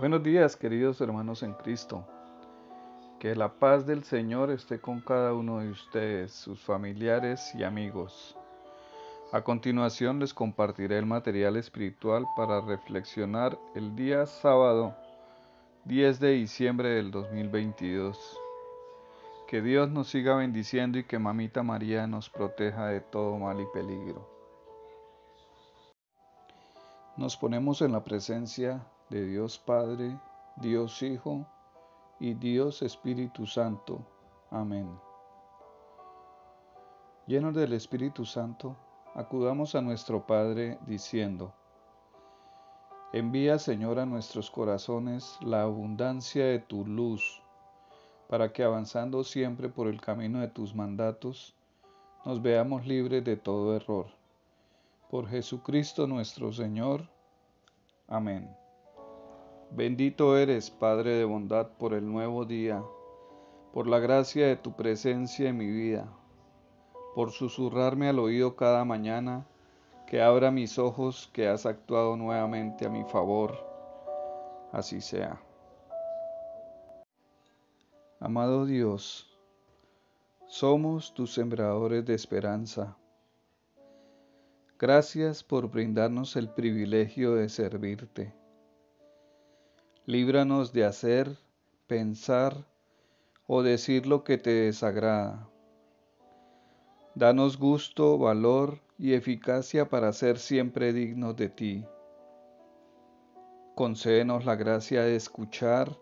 Buenos días, queridos hermanos en Cristo. Que la paz del Señor esté con cada uno de ustedes, sus familiares y amigos. A continuación les compartiré el material espiritual para reflexionar el día sábado 10 de diciembre del 2022. Que Dios nos siga bendiciendo y que Mamita María nos proteja de todo mal y peligro. Nos ponemos en la presencia de Dios Padre, Dios Hijo y Dios Espíritu Santo. Amén. Llenos del Espíritu Santo, acudamos a nuestro Padre diciendo, Envía Señor a nuestros corazones la abundancia de tu luz, para que avanzando siempre por el camino de tus mandatos, nos veamos libres de todo error. Por Jesucristo nuestro Señor. Amén. Bendito eres, Padre de bondad, por el nuevo día, por la gracia de tu presencia en mi vida, por susurrarme al oído cada mañana, que abra mis ojos, que has actuado nuevamente a mi favor. Así sea. Amado Dios, somos tus sembradores de esperanza. Gracias por brindarnos el privilegio de servirte Líbranos de hacer, pensar o decir lo que te desagrada. Danos gusto, valor y eficacia para ser siempre dignos de ti. Concédenos la gracia de escuchar,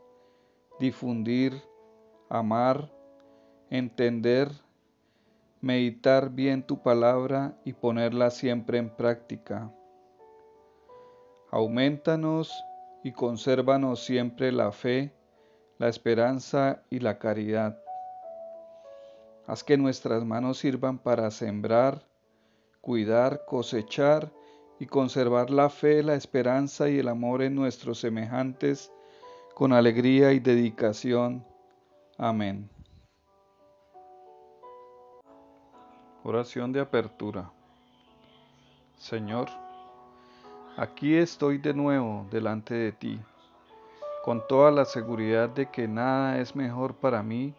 difundir, amar, entender, meditar bien tu palabra y ponerla siempre en práctica. Aumentanos y consérvanos siempre la fe, la esperanza y la caridad. Haz que nuestras manos sirvan para sembrar, cuidar, cosechar y conservar la fe, la esperanza y el amor en nuestros semejantes con alegría y dedicación. Amén. Oración de apertura. Señor, Aquí estoy de nuevo delante de ti, con toda la seguridad de que nada es mejor para mí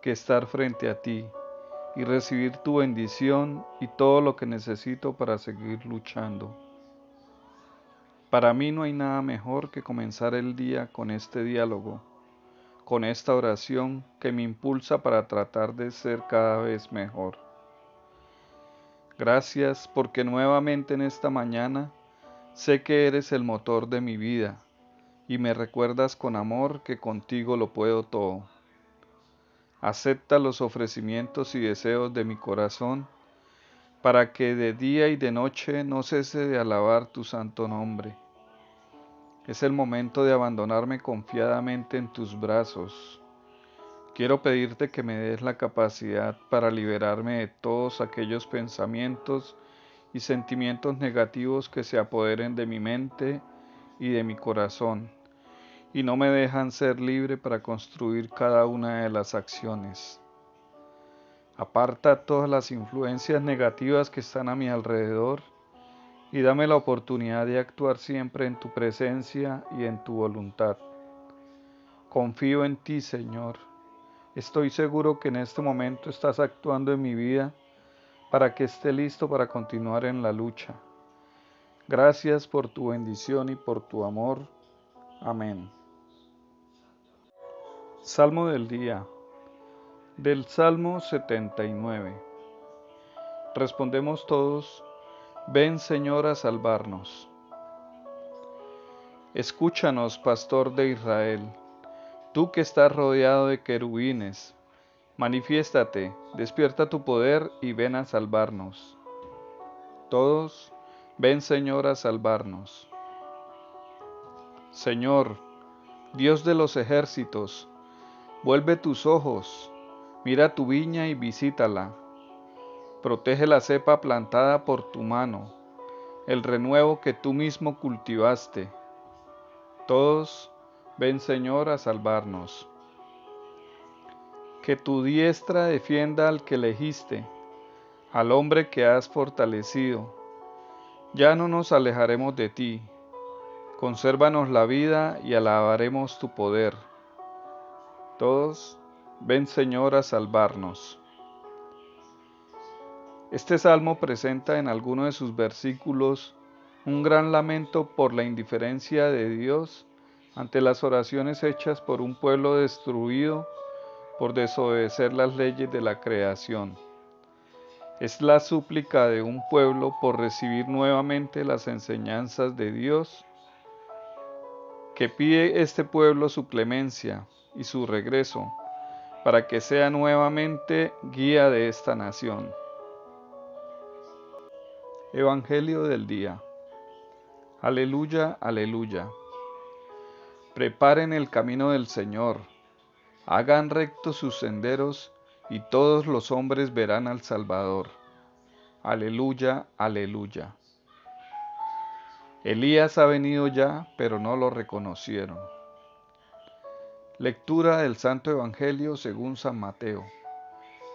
que estar frente a ti y recibir tu bendición y todo lo que necesito para seguir luchando. Para mí no hay nada mejor que comenzar el día con este diálogo, con esta oración que me impulsa para tratar de ser cada vez mejor. Gracias porque nuevamente en esta mañana Sé que eres el motor de mi vida y me recuerdas con amor que contigo lo puedo todo. Acepta los ofrecimientos y deseos de mi corazón para que de día y de noche no cese de alabar tu santo nombre. Es el momento de abandonarme confiadamente en tus brazos. Quiero pedirte que me des la capacidad para liberarme de todos aquellos pensamientos y sentimientos negativos que se apoderen de mi mente y de mi corazón y no me dejan ser libre para construir cada una de las acciones. Aparta todas las influencias negativas que están a mi alrededor y dame la oportunidad de actuar siempre en tu presencia y en tu voluntad. Confío en ti, Señor. Estoy seguro que en este momento estás actuando en mi vida para que esté listo para continuar en la lucha. Gracias por tu bendición y por tu amor. Amén. Salmo del día. Del Salmo 79. Respondemos todos, ven Señor a salvarnos. Escúchanos, pastor de Israel, tú que estás rodeado de querubines Manifiéstate, despierta tu poder y ven a salvarnos. Todos, ven Señor a salvarnos. Señor, Dios de los ejércitos, vuelve tus ojos, mira tu viña y visítala. Protege la cepa plantada por tu mano, el renuevo que tú mismo cultivaste. Todos, ven Señor a salvarnos que tu diestra defienda al que elegiste, al hombre que has fortalecido. Ya no nos alejaremos de ti. Consérvanos la vida y alabaremos tu poder. Todos, ven Señor a salvarnos. Este salmo presenta en alguno de sus versículos un gran lamento por la indiferencia de Dios ante las oraciones hechas por un pueblo destruido por desobedecer las leyes de la creación. Es la súplica de un pueblo por recibir nuevamente las enseñanzas de Dios que pide este pueblo su clemencia y su regreso para que sea nuevamente guía de esta nación. Evangelio del día. Aleluya, aleluya. Preparen el camino del Señor, hagan rectos sus senderos, y todos los hombres verán al Salvador. Aleluya, aleluya. Elías ha venido ya, pero no lo reconocieron. Lectura del Santo Evangelio según San Mateo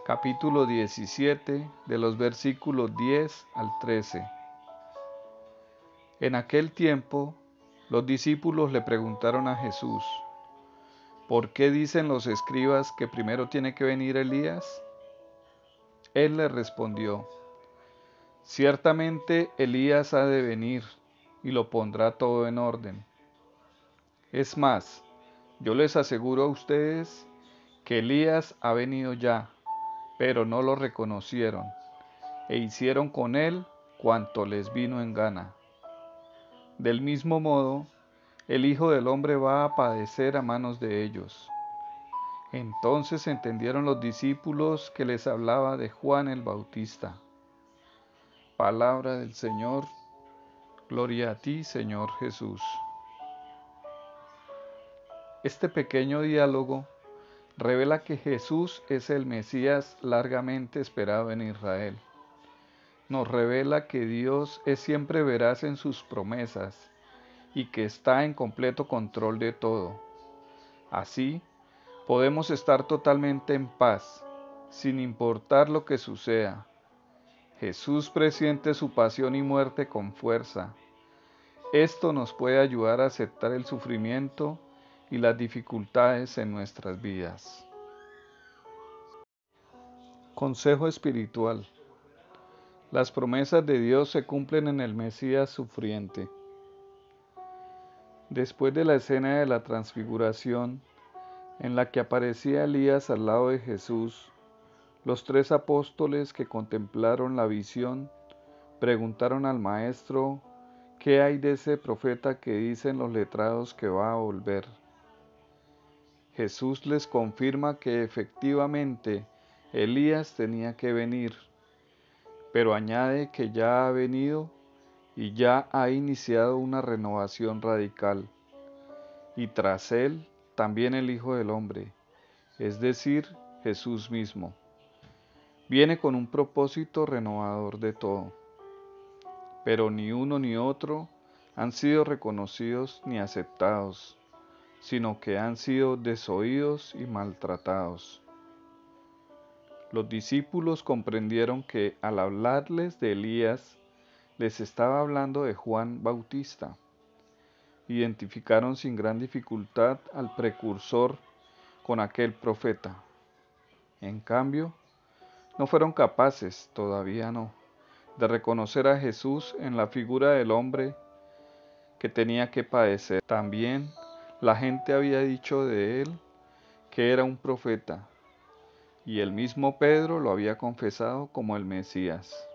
capítulo 17, de los versículos 10 al 13. En aquel tiempo, los discípulos le preguntaron a Jesús, ¿por qué dicen los escribas que primero tiene que venir Elías? Él le respondió, ciertamente Elías ha de venir y lo pondrá todo en orden. Es más, yo les aseguro a ustedes que Elías ha venido ya pero no lo reconocieron, e hicieron con él cuanto les vino en gana. Del mismo modo, el Hijo del Hombre va a padecer a manos de ellos. Entonces entendieron los discípulos que les hablaba de Juan el Bautista. Palabra del Señor, gloria a ti Señor Jesús. Este pequeño diálogo revela que Jesús es el Mesías largamente esperado en Israel. Nos revela que Dios es siempre veraz en sus promesas y que está en completo control de todo. Así, podemos estar totalmente en paz, sin importar lo que suceda. Jesús presiente su pasión y muerte con fuerza. Esto nos puede ayudar a aceptar el sufrimiento y las dificultades en nuestras vidas. Consejo espiritual. Las promesas de Dios se cumplen en el Mesías sufriente. Después de la escena de la transfiguración, en la que aparecía Elías al lado de Jesús, los tres apóstoles que contemplaron la visión preguntaron al Maestro qué hay de ese profeta que dicen los letrados que va a volver. Jesús les confirma que efectivamente Elías tenía que venir, pero añade que ya ha venido y ya ha iniciado una renovación radical. Y tras él también el Hijo del Hombre, es decir, Jesús mismo. Viene con un propósito renovador de todo. Pero ni uno ni otro han sido reconocidos ni aceptados sino que han sido desoídos y maltratados. Los discípulos comprendieron que al hablarles de Elías, les estaba hablando de Juan Bautista. Identificaron sin gran dificultad al precursor con aquel profeta. En cambio, no fueron capaces, todavía no, de reconocer a Jesús en la figura del hombre que tenía que padecer. También la gente había dicho de él que era un profeta, y el mismo Pedro lo había confesado como el Mesías.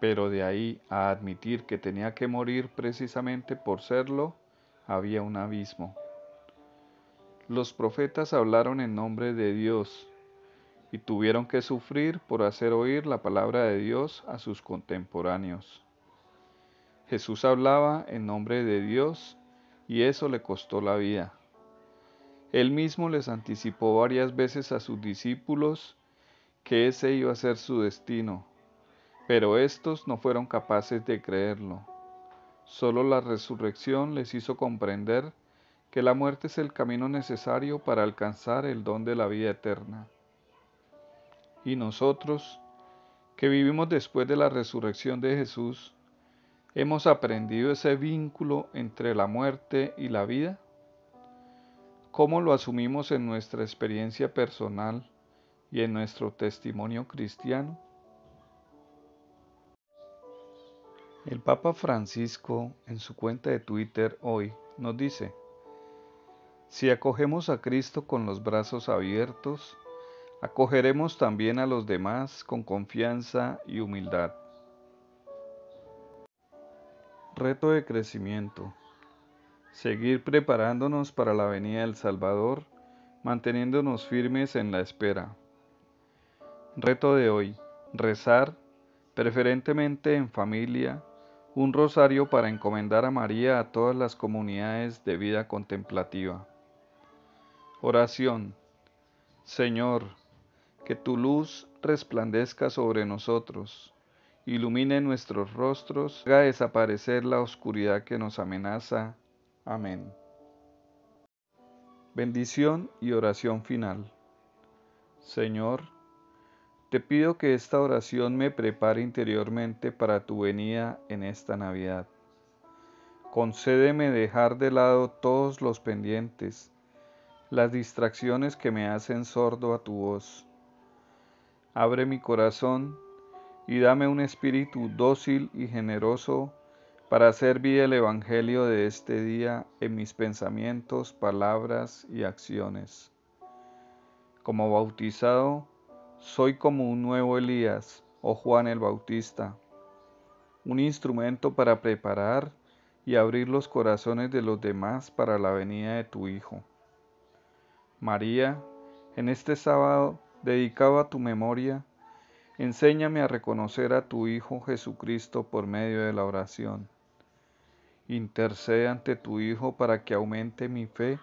Pero de ahí a admitir que tenía que morir precisamente por serlo, había un abismo. Los profetas hablaron en nombre de Dios y tuvieron que sufrir por hacer oír la palabra de Dios a sus contemporáneos. Jesús hablaba en nombre de Dios y eso le costó la vida. Él mismo les anticipó varias veces a sus discípulos que ese iba a ser su destino, pero estos no fueron capaces de creerlo. Solo la resurrección les hizo comprender que la muerte es el camino necesario para alcanzar el don de la vida eterna. Y nosotros, que vivimos después de la resurrección de Jesús, ¿Hemos aprendido ese vínculo entre la muerte y la vida? ¿Cómo lo asumimos en nuestra experiencia personal y en nuestro testimonio cristiano? El Papa Francisco en su cuenta de Twitter hoy nos dice, si acogemos a Cristo con los brazos abiertos, acogeremos también a los demás con confianza y humildad. Reto de crecimiento. Seguir preparándonos para la venida del Salvador, manteniéndonos firmes en la espera. Reto de hoy. Rezar, preferentemente en familia, un rosario para encomendar a María a todas las comunidades de vida contemplativa. Oración. Señor, que tu luz resplandezca sobre nosotros ilumine nuestros rostros, haga desaparecer la oscuridad que nos amenaza. Amén. Bendición y oración final. Señor, te pido que esta oración me prepare interiormente para tu venida en esta Navidad. Concédeme dejar de lado todos los pendientes, las distracciones que me hacen sordo a tu voz. Abre mi corazón y dame un espíritu dócil y generoso para hacer vida el Evangelio de este día en mis pensamientos, palabras y acciones. Como bautizado, soy como un nuevo Elías o Juan el Bautista, un instrumento para preparar y abrir los corazones de los demás para la venida de tu Hijo. María, en este sábado dedicado a tu memoria, Enséñame a reconocer a tu Hijo Jesucristo por medio de la oración. Intercede ante tu Hijo para que aumente mi fe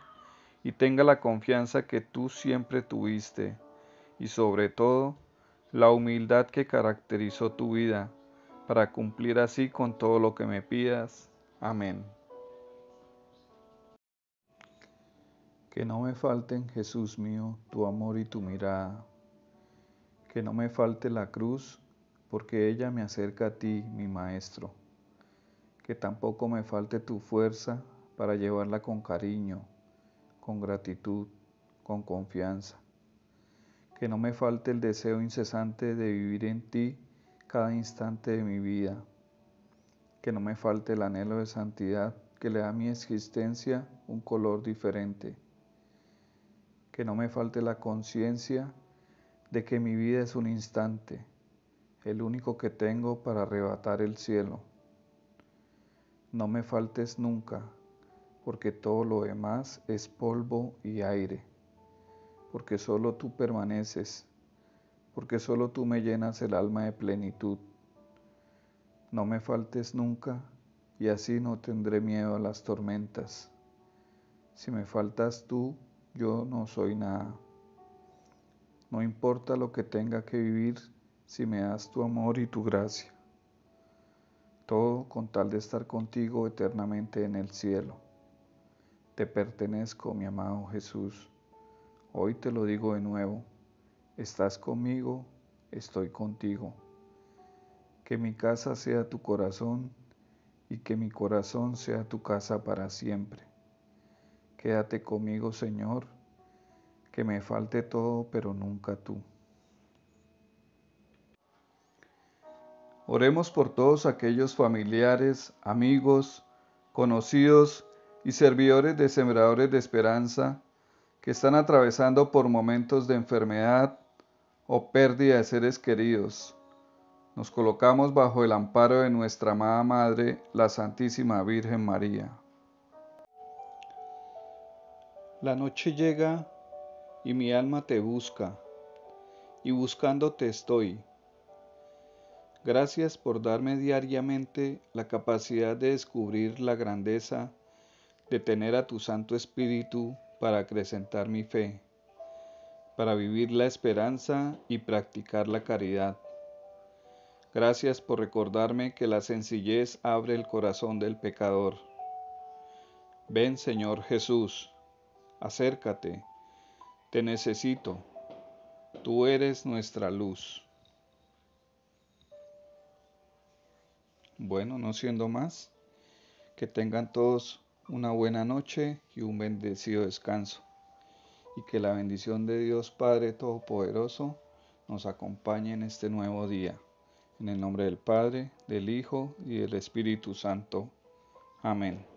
y tenga la confianza que tú siempre tuviste y sobre todo la humildad que caracterizó tu vida para cumplir así con todo lo que me pidas. Amén. Que no me falten, Jesús mío, tu amor y tu mirada que no me falte la cruz, porque ella me acerca a ti, mi Maestro. Que tampoco me falte tu fuerza para llevarla con cariño, con gratitud, con confianza. Que no me falte el deseo incesante de vivir en ti cada instante de mi vida. Que no me falte el anhelo de santidad que le da a mi existencia un color diferente. Que no me falte la conciencia de que mi vida es un instante, el único que tengo para arrebatar el cielo. No me faltes nunca, porque todo lo demás es polvo y aire, porque solo tú permaneces, porque solo tú me llenas el alma de plenitud. No me faltes nunca, y así no tendré miedo a las tormentas. Si me faltas tú, yo no soy nada. No importa lo que tenga que vivir si me das tu amor y tu gracia. Todo con tal de estar contigo eternamente en el cielo. Te pertenezco, mi amado Jesús. Hoy te lo digo de nuevo. Estás conmigo, estoy contigo. Que mi casa sea tu corazón y que mi corazón sea tu casa para siempre. Quédate conmigo, Señor que me falte todo, pero nunca tú. Oremos por todos aquellos familiares, amigos, conocidos y servidores de sembradores de esperanza que están atravesando por momentos de enfermedad o pérdida de seres queridos. Nos colocamos bajo el amparo de nuestra amada Madre, la Santísima Virgen María. La noche llega y mi alma te busca, y buscándote estoy. Gracias por darme diariamente la capacidad de descubrir la grandeza de tener a tu Santo Espíritu para acrecentar mi fe, para vivir la esperanza y practicar la caridad. Gracias por recordarme que la sencillez abre el corazón del pecador. Ven Señor Jesús, acércate te necesito, tú eres nuestra luz. Bueno, no siendo más, que tengan todos una buena noche y un bendecido descanso. Y que la bendición de Dios Padre Todopoderoso nos acompañe en este nuevo día. En el nombre del Padre, del Hijo y del Espíritu Santo. Amén.